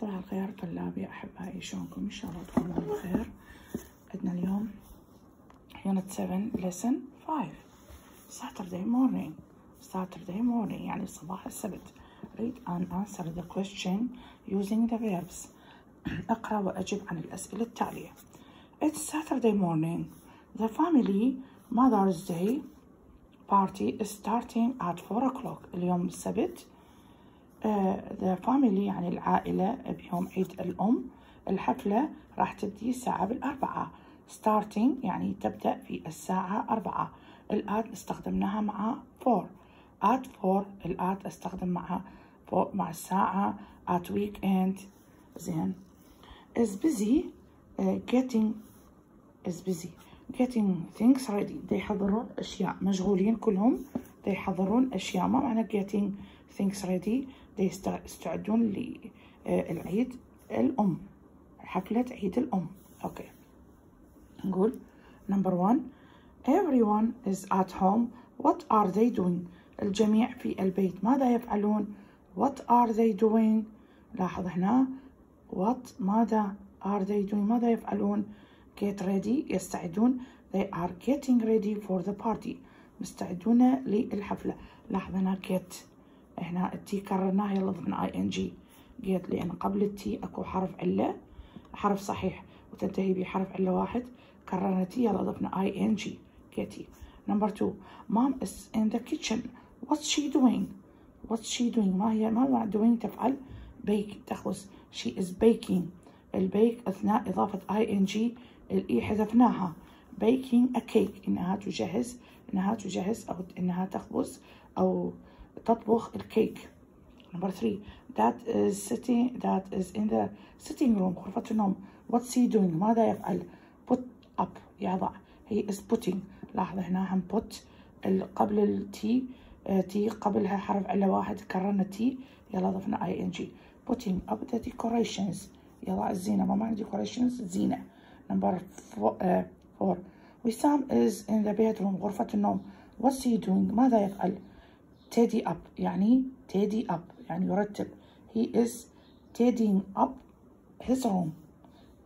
صباح الخير طلابي أحبائي شلونكم إن شاء الله تكونوا بخير عندنا اليوم Unit 7 Lesson 5 Saturday morning Saturday morning يعني صباح السبت Read and answer the question using the verbs اقرأ وأجب عن الأسئلة التالية It's Saturday morning The family Mother's Day party is starting at 4 o'clock اليوم السبت the uh, family يعني العائلة بيوم عيد الأم الحفلة راح تبدي الساعة بالأربعة. Starting يعني تبدأ في الساعة أربعة. ال at استخدمناها مع four at four ال at استخدم مع four مع الساعة. At weekend زين. Is busy uh, getting is busy. Getting things ready. دا يحضرون أشياء. مشغولين كلهم. دا يحضرون أشياء. ما معنى getting things ready يستعدون للعيد آه، الأم حفلة عيد الأم. okay. نقول number 1 everyone is at home. What are they doing? الجميع في البيت ماذا يفعلون؟ What are they doing لاحظ هنا. What ماذا are they doing ماذا يفعلون؟ Get ready يستعدون. They are getting ready for the party. مستعدون للحفلة. لاحظ هنا get. هنا ال t كررناها يلا ضفنا ing get لأن قبل ال t أكو حرف علة حرف صحيح وتنتهي بحرف علة واحد. كررنا t يلا ضفنا اي ان جي getty number two mom is in the kitchen. What's she doing? What's she doing? ما هي ما doing تفعل؟ Bake تخبز she is baking. ال bake أثناء إضافة ing ال e حذفناها. Baking a cake إنها تجهز إنها تجهز أو إنها تخبز أو تطبخ الكيك number three dad is sitting dad is in the sitting room غرفة النوم what's he doing ماذا يفعل put up يضع he is putting لاحظ هنا هم put قبل ال t t قبلها حرف علة واحد كررنا t يلا ضفنا ing putting up the decorations يضع الزينة ما معنى decorations زينة uh, four. وسام is in the bedroom غرفة النوم what's he doing ماذا يفعل tidy up يعني tidy up يعني يرتب. He is tidying up his room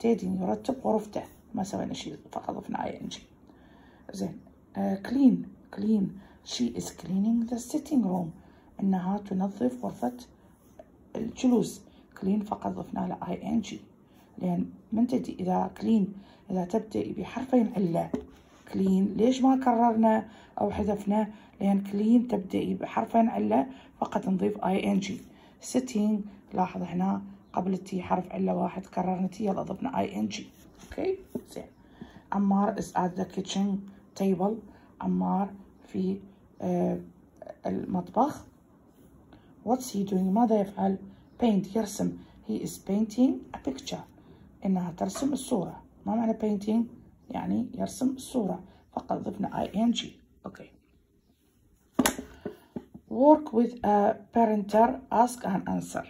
tidying يرتب غرفته ما سوينا شيء فقط ضفنا جي زين. uh, clean clean. She is cleaning the sitting room. إنها تنظف غرفة الجلوس. clean فقط ضفنا له جي لأن من تدي إذا clean إذا تبدأ بحرفين علة clean ليش ما كررنا أو حذفنا؟ لأن clean تبدأ بحرفين علة فقط نضيف ing sitting لاحظ هنا قبل ال t حرف علة واحد كررنا t يلا ضفنا ing okay؟ زين. عمار is at the kitchen table. عمار في آه المطبخ. What's he doing ماذا يفعل؟ Paint يرسم. He is painting a picture. إنها ترسم الصورة. ما معنى painting يعني يرسم الصورة. فقط ضفنا ing okay. Work with a partner ask and answer.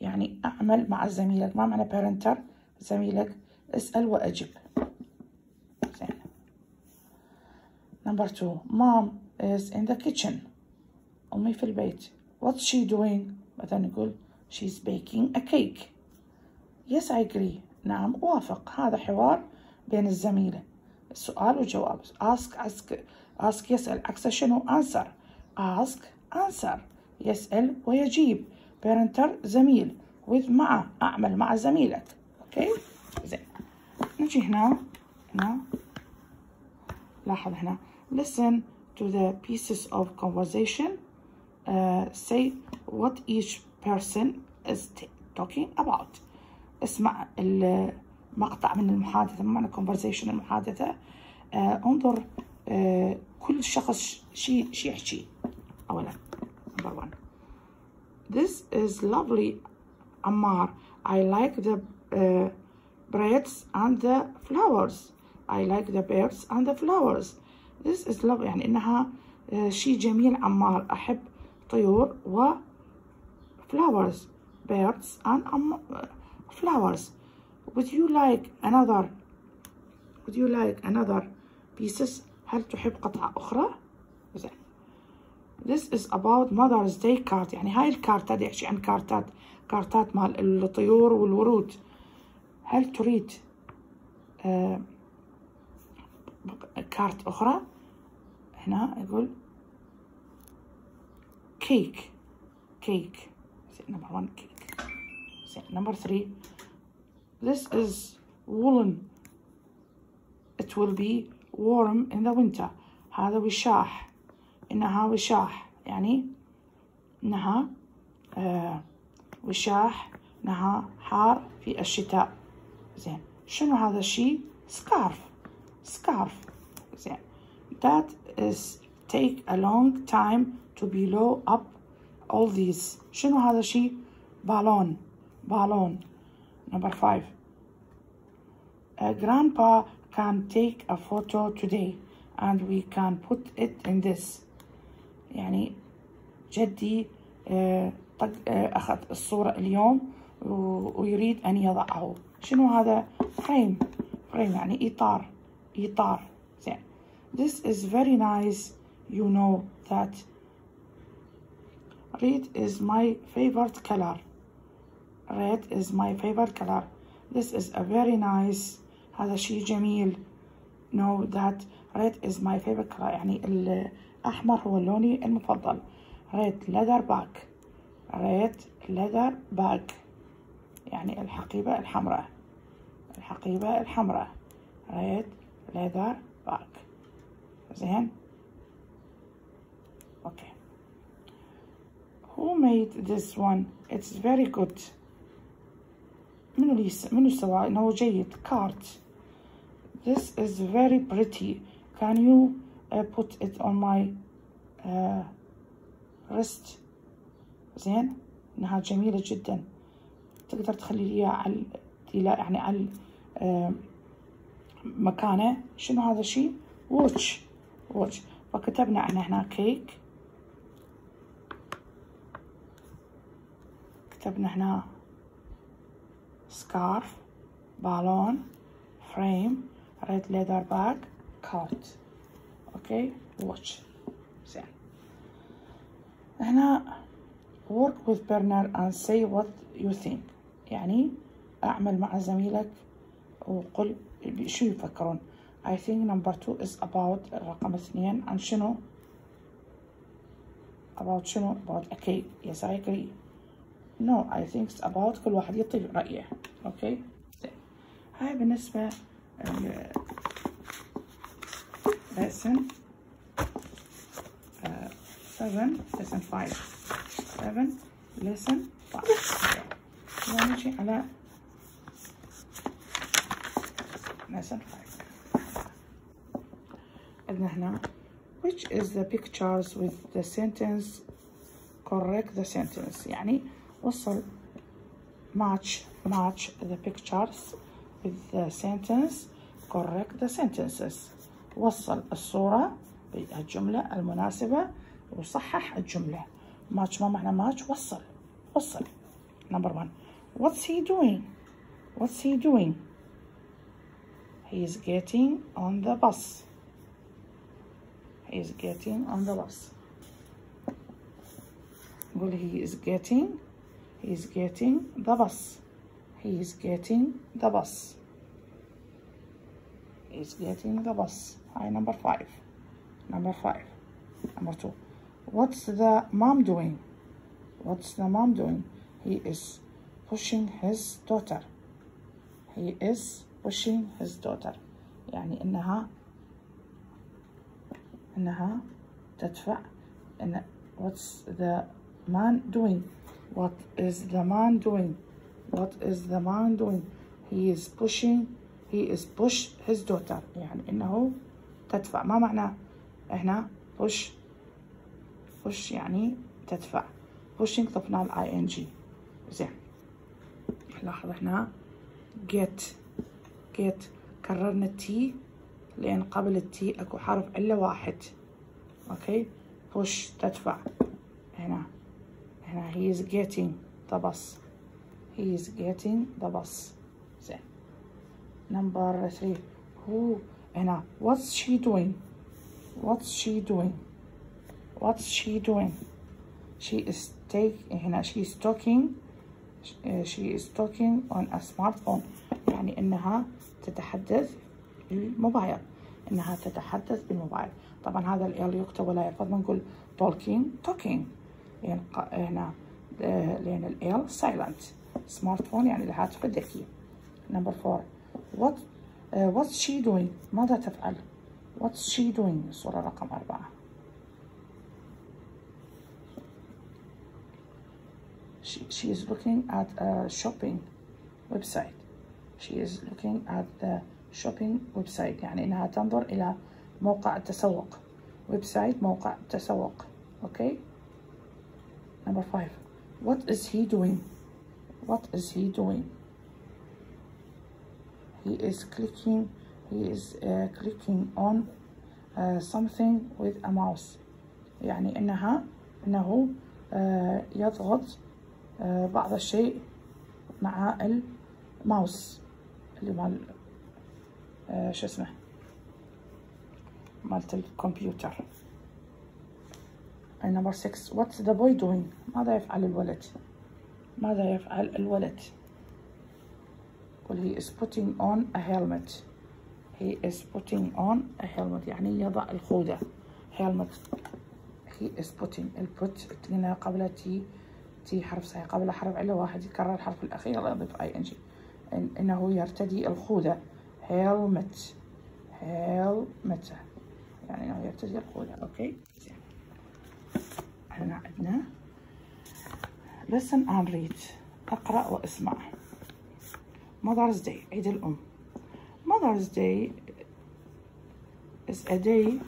يعني أعمل مع زميلك. ما معنى partner زميلك اسأل وأجب. زين. Number two. Mom is in the kitchen. أمي في البيت. What's she doing? مثلا نقول she's baking a cake. Yes I agree. نعم أوافق هذا حوار بين الزميلة السؤال وجواب ask ask ask يسأل عكس شنو answer ask answer يسأل ويجيب painter زميل with مع أعمل مع زميلك أوكي زين نجي هنا هنا لاحظ هنا listen to the pieces of conversation uh, say what each person is talking about اسمع المقطع من المحادثة معنى conversation المحادثة آه انظر آه كل شخص شي شي يحكي أولا number one this is lovely عمار I like the uh, birds and the flowers I like the birds and the flowers this is lovely يعني إنها uh, شي جميل عمار أحب طيور و flowers birds and um, flowers would you like another would you like another pieces? هل تحب قطعة أخرى؟ زين. This is about mother's day card. يعني هاي الكارتات يحكي عن كارتات كارتات مال الطيور والورود. هل تريد آه كارت أخرى؟ هنا يقول cake cake number one cake. number three. This is woolen. It will be warm in the winter. هذا وشاح. إنها وشاح. يعني إنها آه وشاح. إنها حار في الشتاء. زين. شنو هذا الشيء؟ scarf. scarf. زين. That is take a long time to blow up all these. شنو هذا الشيء؟ Balloon. Balloon. number five a grandpa can take a photo today and we can put it in this يعني جدي طق أخذ الصورة اليوم ويريد أن يضعه شنو هذا فريم فريم يعني إطار إطار زين this is very nice you know that red is my favorite color Red is my favorite color this is a very nice هذا شيء جميل know that red is my favorite color يعني الأحمر هو لوني المفضل red leather bag red leather bag يعني الحقيبة الحمراء الحقيبة الحمراء red leather bag زين okay who made this one it's very good منو اللي منو سواه إنه جيد. كارت This is very pretty. Can you uh, put it on my uh, wrist? زين. إنها جميلة جدا. تقدر تخلي لي على يعني على uh, مكانه. شنو هذا الشيء؟ Watch watch فكتبنا عنه هنا كيك كتبنا هنا scarf balloon frame red leather bag card okay watch زين هنا work with partner and say what you think يعني اعمل مع زميلك وقل شو يفكرون I think number two is about الرقم اثنين عن شنو about شنو about a cake yes I agree no I think it's about كل واحد يعطي رأيه اوكي زين هاي بالنسبة lesson uh, 7 lesson 5 7 lesson 5 ونجي على lesson 5 عندنا هنا which is the pictures with the sentence correct the sentence يعني وصل match match the pictures with the sentence correct the sentences وصل الصورة بالجملة المناسبة وصحح الجملة match ما معنى match وصل وصل number one what's he doing what's he doing he is getting on the bus he is getting on the bus well he is getting he is getting the bus he is getting the bus is getting the bus hi number five number five number two what's the mom doing what's the mom doing he is pushing his daughter he is pushing his daughter يعني انها انها تدفع ان what's the man doing What is the man doing? What is the man doing? He is pushing he is push his daughter. يعني إنه تدفع. ما معنى هنا push push يعني تدفع. Pushing ضفنا ing زين. لاحظ هنا get get. كررنا ال T لأن قبل ال T أكو حرف إلا واحد. Okay push تدفع. هنا. he is getting the bus he is getting the bus زين number three who هنا what's she doing what's she doing what's she doing she is take هنا she's talking she is talking on a smartphone يعني إنها تتحدث بالموبايل إنها تتحدث بالموبايل طبعا هذا ال يكتب ولا يلفظ بنقول talking talking يعني هنا لأن ال silent سمارت يعني الهاتف الذكي number four what uh, what's she doing ماذا تفعل what's she doing الصورة رقم أربعة she, she is looking at a shopping website she is looking at the shopping website يعني إنها تنظر إلى موقع التسوق سايت موقع التسوق okay number five what is he doing what is he doing he is clicking he is uh, clicking on uh, something with a mouse يعني إنها إنه uh, يضغط آه، بعض الشيء مع الماوس اللي مال آه، شو اسمه مالت الكمبيوتر number 6 what's the boy doing? ماذا يفعل الولد؟ ماذا يفعل الولد؟ قل he is putting on a helmet. He is putting on a helmet. يعني يضع الخوذة. Helmet. He is putting. ال put قلنا قبل T T حرف صحيح. قبل حرف علة واحد. يكرر الحرف الأخير. يضيف ING إن إنه يرتدي الخوذة. Helmet. Helmet. يعني إنه يرتدي الخوذة. Okay زين هنا عندنا listen and read اقرأ واسمع Mother's Day عيد الأم Mother's Day is a day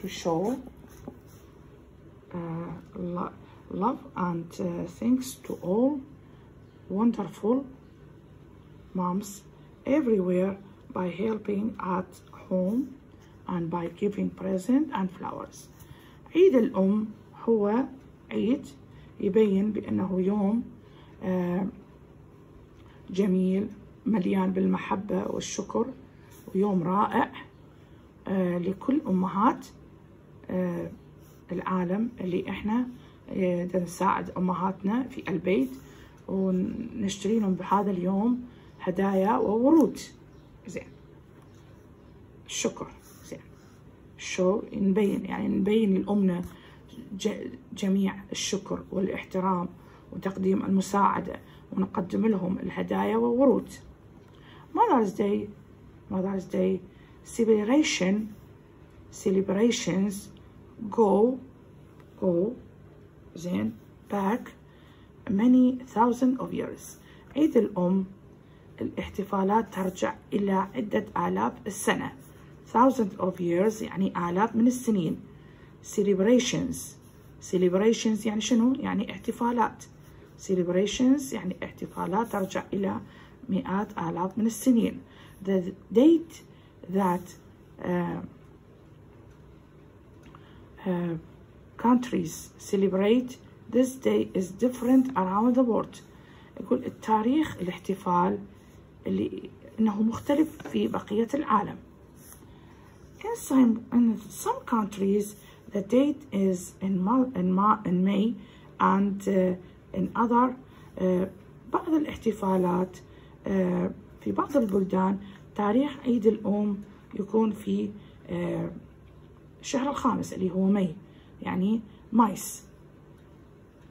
to show uh, love and uh, thanks to all wonderful moms everywhere by helping at home and by giving present and flowers عيد الأم هو عيد يبين بأنه يوم uh, جميل مليان بالمحبة والشكر ويوم رائع uh, لكل أمهات uh, العالم اللي إحنا نساعد أمهاتنا في البيت ونشتري لهم بهذا اليوم هدايا وورود. زين. الشكر زين. شو؟ نبين يعني نبين لأمنا جميع الشكر والاحترام وتقديم المساعدة ونقدم لهم الهدايا والورود Mother's Day Mother's Day celebration celebrations go go زين back many thousand of years. عيد الأم الاحتفالات ترجع إلى عدة آلاف السنة. Thousand of years يعني آلاف من السنين. Celebrations celebrations يعني شنو؟ يعني احتفالات celebrations يعني احتفالات ترجع إلى مئات آلاف من السنين the date that uh, uh, countries celebrate this day is different around the world يقول التاريخ الاحتفال اللي انه مختلف في بقية العالم in some, in some countries the date is in, in, in May and uh, in other uh, بعض الاحتفالات uh, في بعض البلدان تاريخ عيد الأم يكون في الشهر الخامس اللي هو ماي يعني mice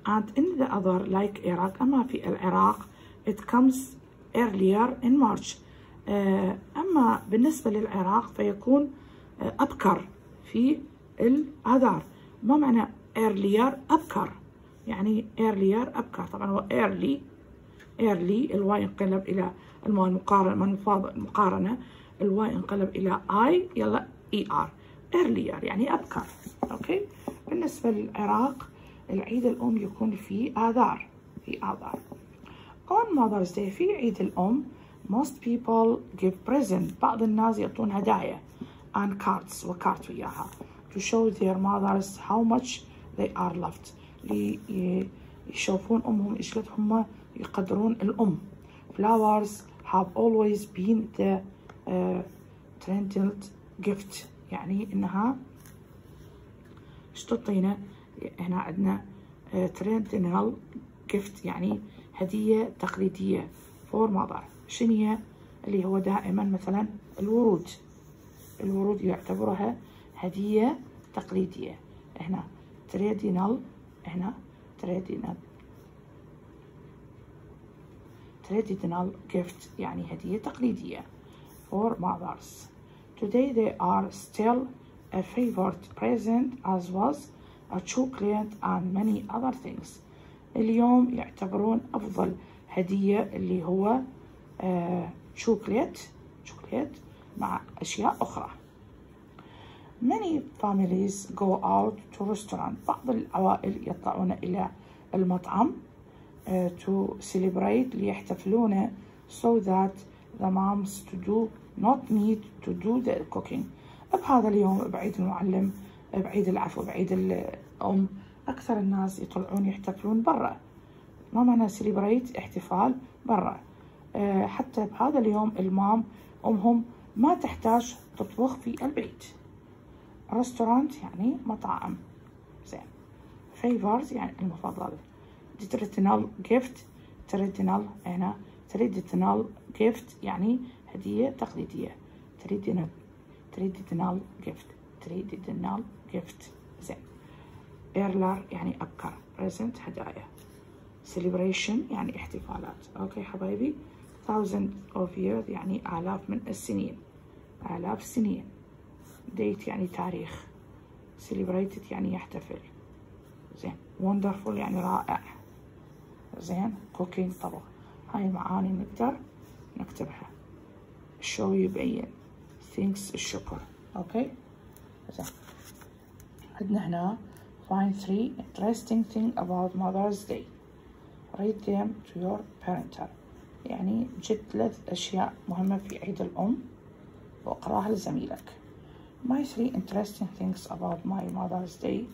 and in the other like Iraq أما في العراق it comes earlier in March. أما بالنسبة للعراق فيكون أبكر في الآذار. ما معنى earlier أبكر؟ يعني earlier أبكر. طبعا هو early early ال Y انقلب إلى المقارنة المقارنة. ال Y انقلب إلى I يلا ER earlier يعني أبكر. Okay؟ بالنسبة للعراق العيد الأم يكون في آذار في آذار. On Mother's Day في عيد الأم. Most people give present. بعض الناس يعطون هدايا. And cards وكارت وياها. To show their mothers how much they are loved. ليشوفون أمهم إيش قد هم يقدرون الأم. Flowers have always been the uh, gift. يعني إنها إيش تعطينا؟ هنا عندنا traditional gift يعني هدية تقليدية mother شنو هي؟ اللي هو دائما مثلا الورود. الورود يعتبرها هدية تقليدية هنا traditional هنا traditional traditional gift يعني هدية تقليدية for mothers. Today they are still a favorite present as was a chocolate and many other things. اليوم يعتبرون أفضل هدية اللي هو آه شوكليت شوكليت مع أشياء أخرى. Many families go out to restaurant. بعض العوائل يطلعون إلى المطعم uh, to celebrate ليحتفلون. So that the moms to do not need to do the cooking. بهذا اليوم بعيد المعلم بعيد العفو بعيد الأم أكثر الناس يطلعون يحتفلون برا. ما معنى celebrate احتفال برا. أه حتى بهذا اليوم المام أمهم ما تحتاج تطبخ في البيت. رستورانت يعني مطاعم زين فيفرز يعني المفضل traditional gift traditional هنا traditional gift يعني هدية تقليدية traditional traditional gift traditional gift زين earlier يعني أبكر present هدايا celebration يعني احتفالات أوكي حبايبي thousand of years يعني آلاف من السنين آلاف سنين date يعني تاريخ celebrated يعني يحتفل. زين. Wonderful يعني رائع. زين. Cooking طبخ هاي المعاني نقدر نكتبها. Show يبين thanks الشكر. Okay زين. عندنا هنا find three interesting thing about Mother's Day. Read them to your partner يعني جد ثلاث أشياء مهمة في عيد الأم. وأقراها لزميلك. My three interesting things about my Mother's Day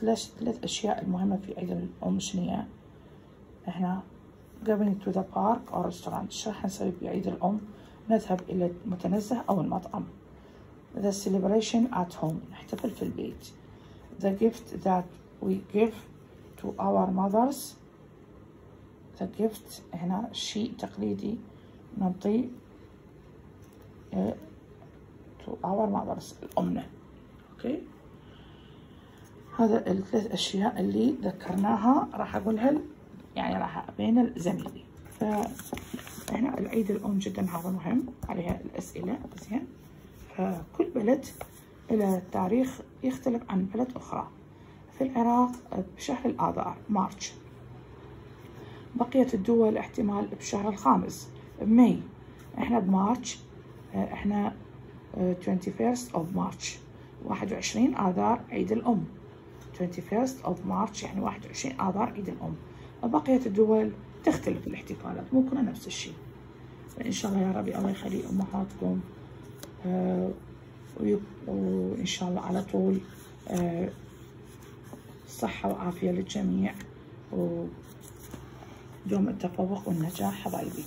ثلاث أشياء المهمة في عيد الأم شنو إحنا going to the park or restaurant شو راح نسوي بعيد الأم نذهب إلى المتنزه أو المطعم the celebration at home نحتفل في البيت the gift that we give to our mothers the gift هنا شيء تقليدي نعطيه our mothers الأمنا okay؟ هذا الثلاث أشياء اللي ذكرناها. راح أقولها يعني راح بين زميلي فهنا العيد الأم جدا هذا مهم. عليها الأسئلة. زين. فكل بلد له تاريخ يختلف عن بلد أخرى. في العراق بشهر الآذار March. بقية الدول احتمال بشهر الخامس بماي إحنا بمارش إحنا 21st of March. 21 آذار عيد الأم. 21st of March يعني 21 آذار عيد الأم. بقية الدول تختلف الاحتفالات مو كلها نفس الشيء. فإن شاء الله يا ربي الله يخلي أمهاتكم آه وإن شاء الله على طول آه صحة وعافية للجميع ودوم التفوق والنجاح حبايبي.